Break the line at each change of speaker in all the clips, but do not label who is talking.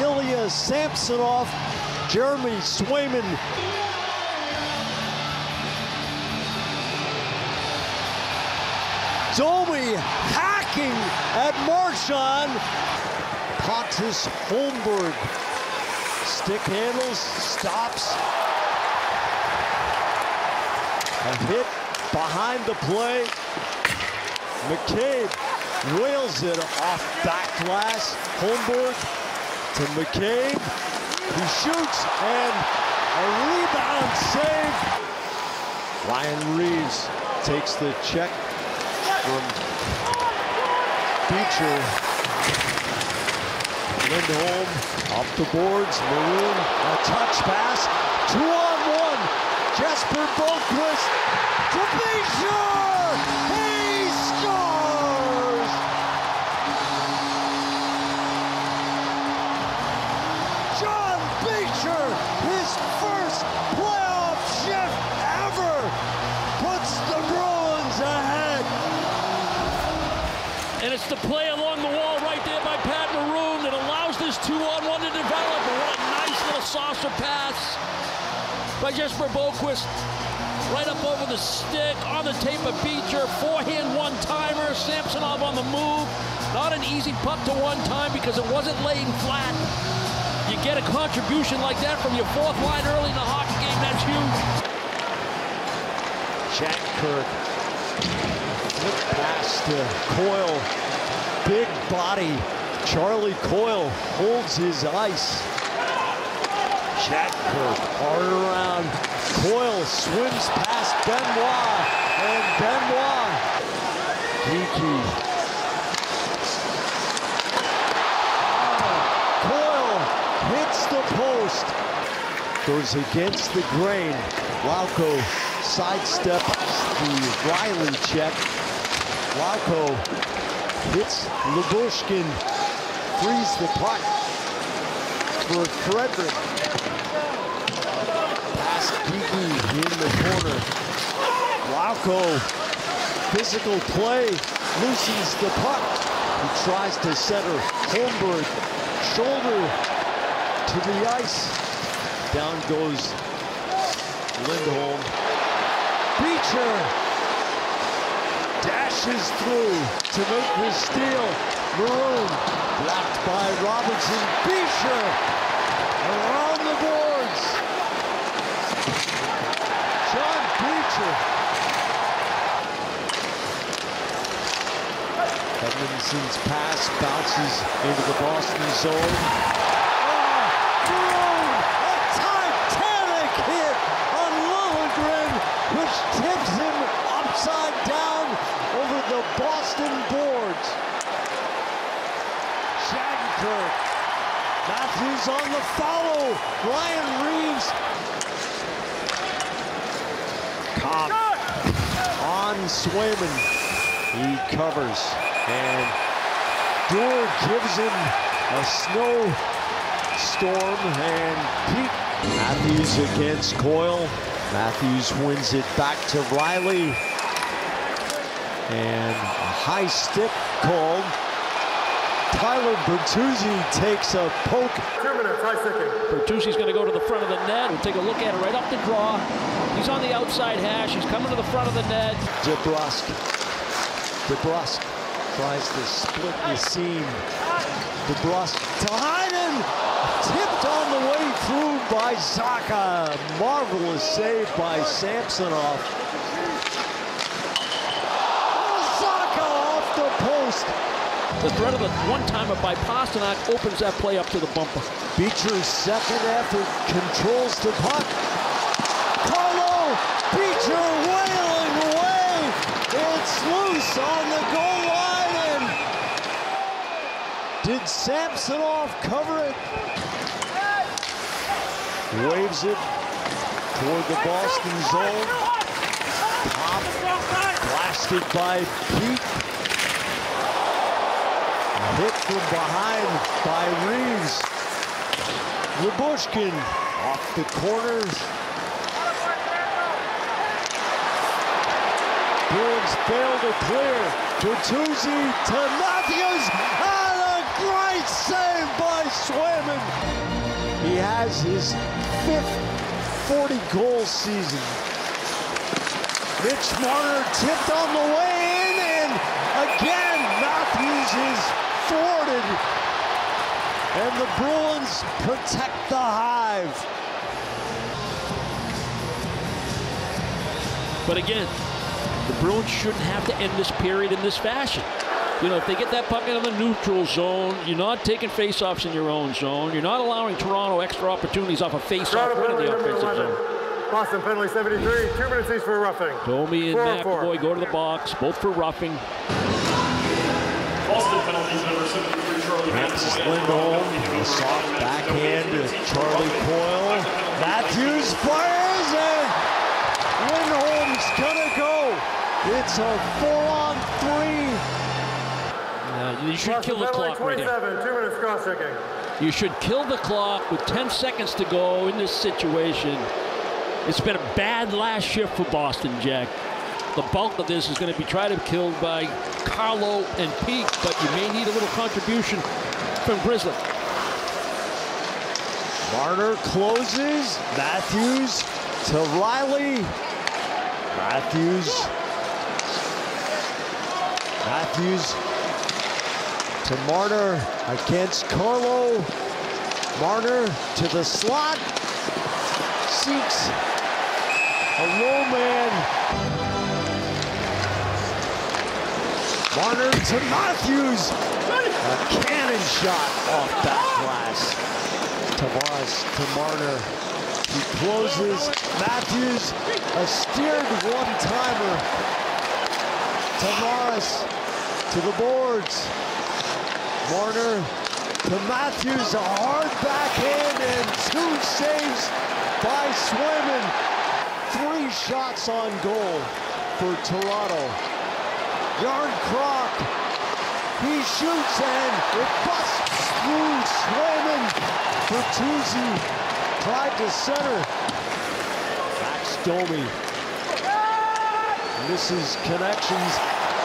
Ilya Samsonov, Jeremy Swayman. Domi hacking at Marchand. Pontus Holmberg. Stick handles, stops. A hit behind the play. McCabe wails it off back glass. Holmberg to McCabe. He shoots and a rebound save. Ryan Reaves takes the check from Beecher. Lindholm off the boards. Maroon, a touch pass. Two on one. Jesper Boqvist to Beecher. He
allows this two-on-one to develop. What a nice little saucer pass by Jesper Boqvist. Right up over the stick, on the tape of Beecher. Forehand one-timer, Samsonov on the move. Not an easy puck to one-time because it wasn't laying flat. You get a contribution like that from your fourth line early in the hockey game, that's huge.
Jack Kirk. Flip pass to Coyle. Big body. Charlie Coyle holds his ice. Jack Kirk hard around. Coyle swims past Benoit. And Benoit. Geekie. Coyle hits the post. Goes against the grain. Lauko sidesteps the Rielly check. Lauko hits Lyubushkin. Frees the puck for Frederic. Past Geekie in the corner. Lauko, physical play, loosens the puck. He tries to center. Holmberg, shoulder to the ice. Down goes Lindholm. Beecher dashes through to make the steal. Maroon blocked by Robertson. Beecher around the boards. John Beecher. Edmundson's pass bounces into the Boston zone. Ah, Maroon, a titanic hit on Liljegren, which tips him upside down over the Boston boards. Matthews on the follow. Ryan Reaves. Cobb on Swayman. He covers. And Doer gives him a snow storm and Pete Matthews against Coyle. Matthews wins it back to Rielly. And a high stick called. Tyler Bertuzzi takes a poke.
Two minutes, high sticking.
Bertuzzi's going to go to the front of the net. We'll take a look at it right up the draw. He's on the outside hash. He's coming to the front of the net.
DeBrusk. DeBrusk tries to split the seam. DeBrusk to Heinen. Tipped on the way through by Zacha. Marvelous save by Samsonov. Zacha off the post.
The threat of the one-timer by Pastrnak opens that play up to the bumper.
Beecher's second effort controls the puck. Carlo Beecher wailing away. It's loose on the goal line. And did Samsonov cover it? Waves it toward the Boston zone. Pop blasted by Pete. Hit from behind by Reaves. Lyubushkin off the corners. Bruins failed to clear. Bertuzzi to Matthews. And a great save by Swayman. He has his fifth 40 goal season. Mitch Marner tipped on the way in, and again, Matthews is thwarted. And the Bruins protect the hive.
But again, the Bruins shouldn't have to end this period in this fashion. You know, if they get that puck into the neutral zone, you're not taking faceoffs in your own zone. You're not allowing Toronto extra opportunities off a faceoff right in the offensive zone.
Boston penalty 73, two minutes each for roughing.
Domi and
Four
McAvoy
four.
go to the box, both for roughing.
Francis Lindholm, a soft backhand to Charlie Coyle. Matthews fires and Lindholm's gonna go. It's a four on three.
Uh, you should kill the clock right here.
27, two minutes cross checking.
You should kill the clock with 10 seconds to go in this situation. It's been a bad last shift for Boston, Jack. The bulk of this is going to be tried to killed by Carlo and Pete, but you may need a little contribution from Grizzly.
Marner closes. Matthews to Rielly. Matthews. Matthews to Marner against Carlo. Marner to the slot. Seeks a low man. Marner to Matthews. A cannon shot off back glass. Tavares to Marner. He closes. Matthews, a steered one-timer. Tavares to the boards. Marner to Matthews, a hard backhand and two saves by Swayman. Three shots on goal for Toronto. Yarn Croc he shoots and it busts through Swayman. Bertuzzi tried to center. Max Domi. Misses connections.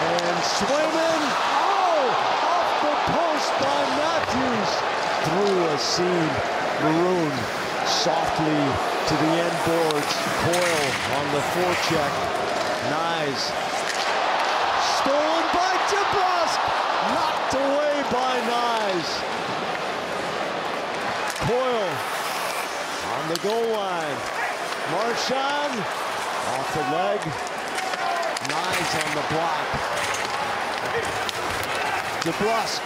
And Swayman, oh, off the post by Matthews. Through a seam. Maroon softly to the end boards. Coyle on the forecheck. Knies DeBrusk. Knocked away by Knies. Coyle on the goal line. Marchand off the leg. Knies on the block. DeBrusk.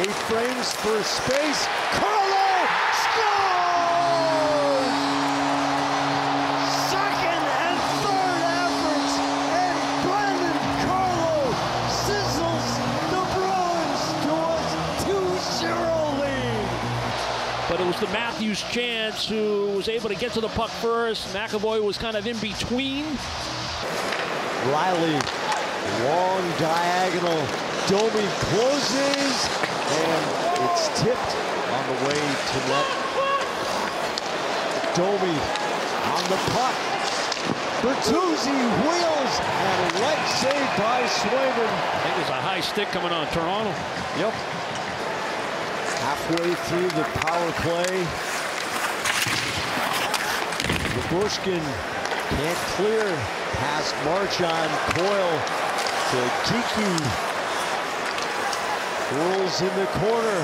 Eight frames for space. Carlo
But it was the Matthews chance who was able to get to the puck first. McAvoy was kind of in between.
Rielly, long diagonal. Domi closes, and it's tipped on the way to net. Domi on the puck. Bertuzzi wheels, and a leg save by Swayman.
I think there's a high stick coming on Toronto.
Yep. Halfway through the power play. Bushkin can't clear past Marchand. Coyle to Kiki. Whirls in the corner.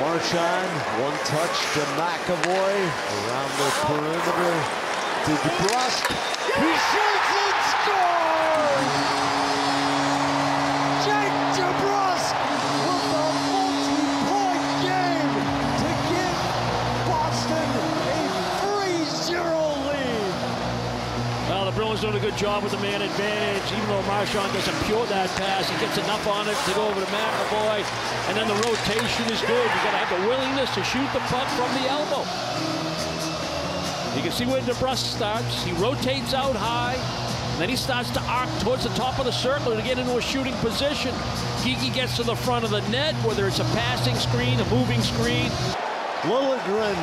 Marchand, one touch to McAvoy. Around the perimeter to DeBrusk. He shoots and scores!
Doing a good job with the man advantage. Even though Marchand doesn't pure that pass, he gets enough on it to go over to McAvoy. And then the rotation is good. You've got to have the willingness to shoot the puck from the elbow. You can see where DeBrusk starts. He rotates out high. And then he starts to arc towards the top of the circle to get into a shooting position. Geekie gets to the front of the net, whether it's a passing screen, a moving screen.
Liljegren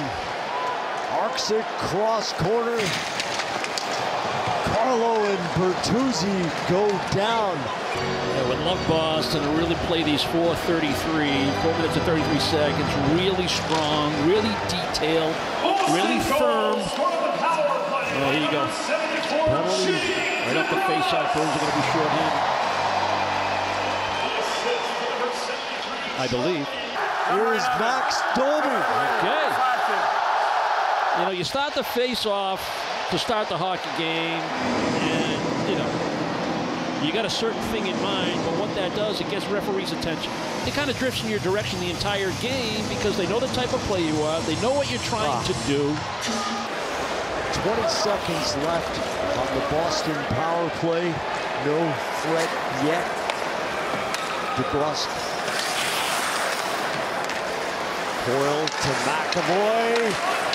arcs it cross corner. Marleau and Bertuzzi go down.
Yeah, would love Boston to really play these 433, 4 minutes and 33 seconds, really strong, really detailed, really firm. Oh, here you go. Penalty right up the face-off. Bruins are going to be short-handed. I believe.
Here is Max Domi.
Okay. You know, you start the face-off to start the hockey game, and, you know, you got a certain thing in mind, but what that does, it gets referees' attention. It kind of drifts in your direction the entire game because they know the type of play you are. They know what you're trying
Ah.
to do.
20 seconds left on the Boston power play. No threat yet. DeBrusk. Coyle to McAvoy.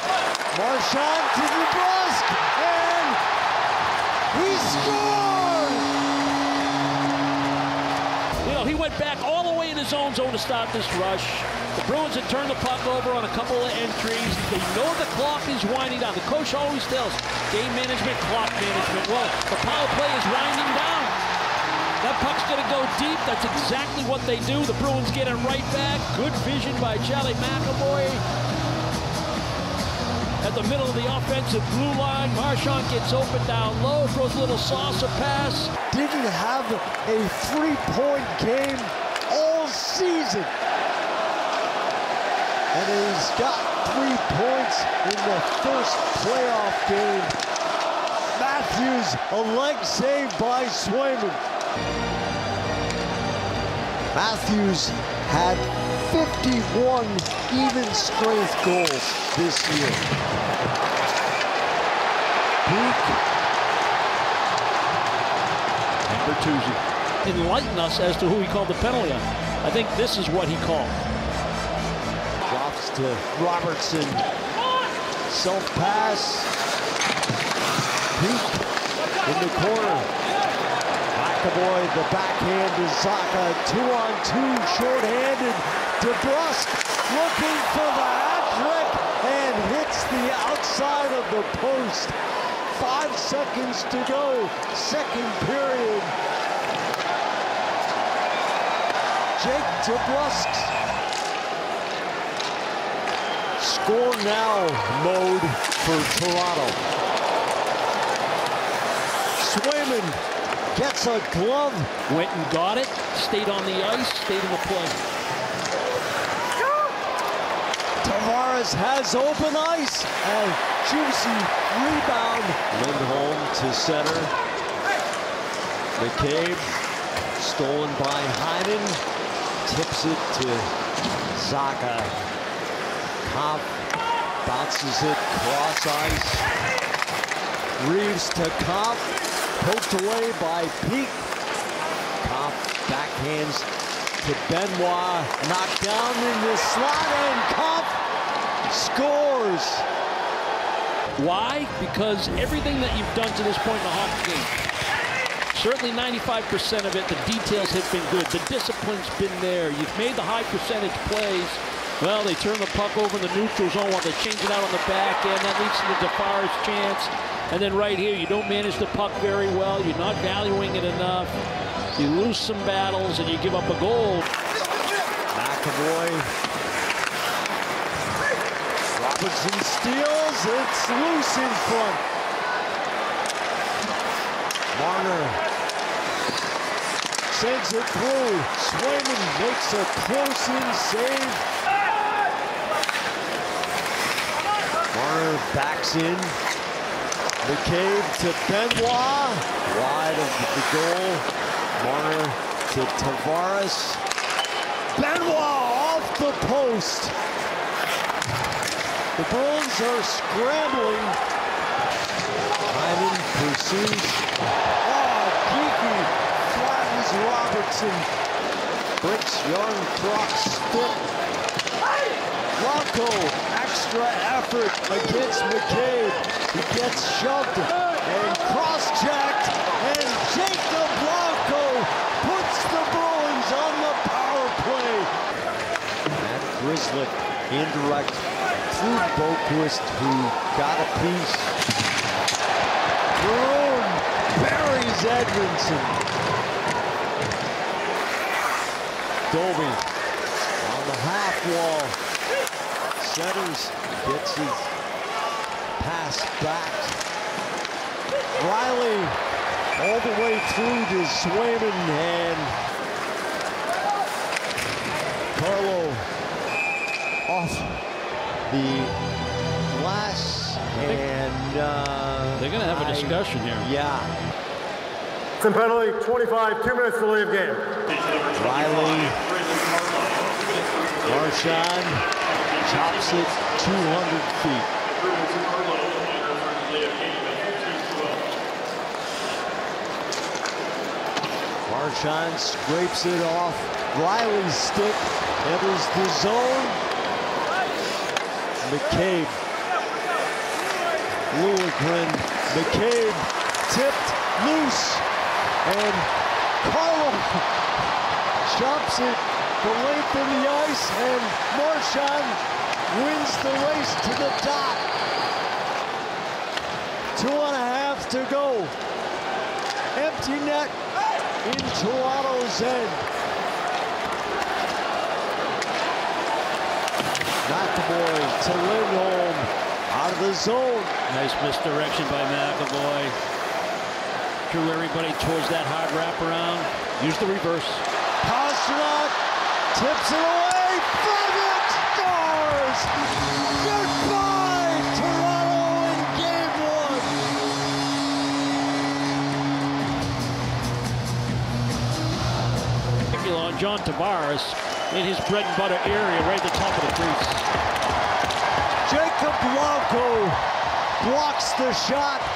Marchand to DeBrusk. And he scored!
You know, he went back all the way in his own zone to stop this rush. The Bruins had turned the puck over on a couple of entries. They know the clock is winding down. The coach always tells game management, clock management. Well, the power play is winding down. That puck's going to go deep. That's exactly what they do. The Bruins get it right back. Good vision by Charlie McAvoy. The middle of the offensive blue line, Marchand gets open down low, throws a little saucer pass.
Didn't have a three-point game all season. And he's got three points in the first playoff game. Matthews, a leg save by Swayman. Matthews had 51 even strength goals this year. Peeke
and Bertuzzi enlighten us as to who he called the penalty on. I think this is what he called.
drops to Robertson. Self pass. Peeke in the corner. McAvoy, the backhand to Zacha. Two on two, short-handed. DeBrusk looking for the hat trick and hits the outside of the post. Five seconds to go, second period. Jake DeBrusque score now mode for Toronto. Swayman gets a glove.
Went and got it, stayed on the ice, stayed in the play.
Tavares has open ice and juicy rebound. Lindholm to center. McCabe stolen by Hyman. Tips it to Zacha. Kampf bounces it cross ice. Reaves to Kampf. Poked away by Peeke. Kampf backhands to Benoit. Knocked down in the slot and Kampf scores.
Why? Because everything that you've done to this point in the hockey game, certainly 95% of it, the details have been good. The discipline's been there. You've made the high percentage plays. Well, they turn the puck over in the neutral zone while they change it out on the back end. That leads to the DeFaris chance. And then right here, you don't manage the puck very well. You're not valuing it enough. You lose some battles and you give up a goal.
McAvoy. Robertson steals. It's loose in front. Marner sends it through. Swayman makes a close-in save. Marner backs in. McCabe to Benoit. Wide of the goal. Marner to Tavares. Benoit off the post. The Bruins are scrambling. Hyman pursues. Oh, Geekie flattens Robertson. Breaks Young Crocs foot. Rocco, extra effort against McCabe. He gets shoved and cross-checked. And Jacob Blanco puts the Bruins on the power play. Matt Grzelcyk, indirect through Boqvist, who got a piece. Broom buries Edmundson. Doby on the half wall. Centers gets his pass back. Rielly all the way through to Swayman and Carlo off the glass and uh,
They're going to have a
I-
discussion here.
Yeah,
Some penalty, 25, two minutes to leave game.
Rielly, Marchand chops it 200 feet. Marchand scrapes it off. Rielly's stick enters the zone. McCabe. Liljegren. McCabe tipped loose. And Carlo chops it the length of the ice. And Marchand wins the race to the top. Two and a half to go. Empty net in Toronto's end. McAvoy to Lindholm out of the zone.
Nice misdirection by McAvoy. Drew everybody towards that hard wraparound. Use the reverse.
Pastrnak tips it away. Flagg scores. Goodbye, Toronto in game one.
on John Tavares in his bread and butter area right at the top of the crease.
Jacob Blanco blocks the shot.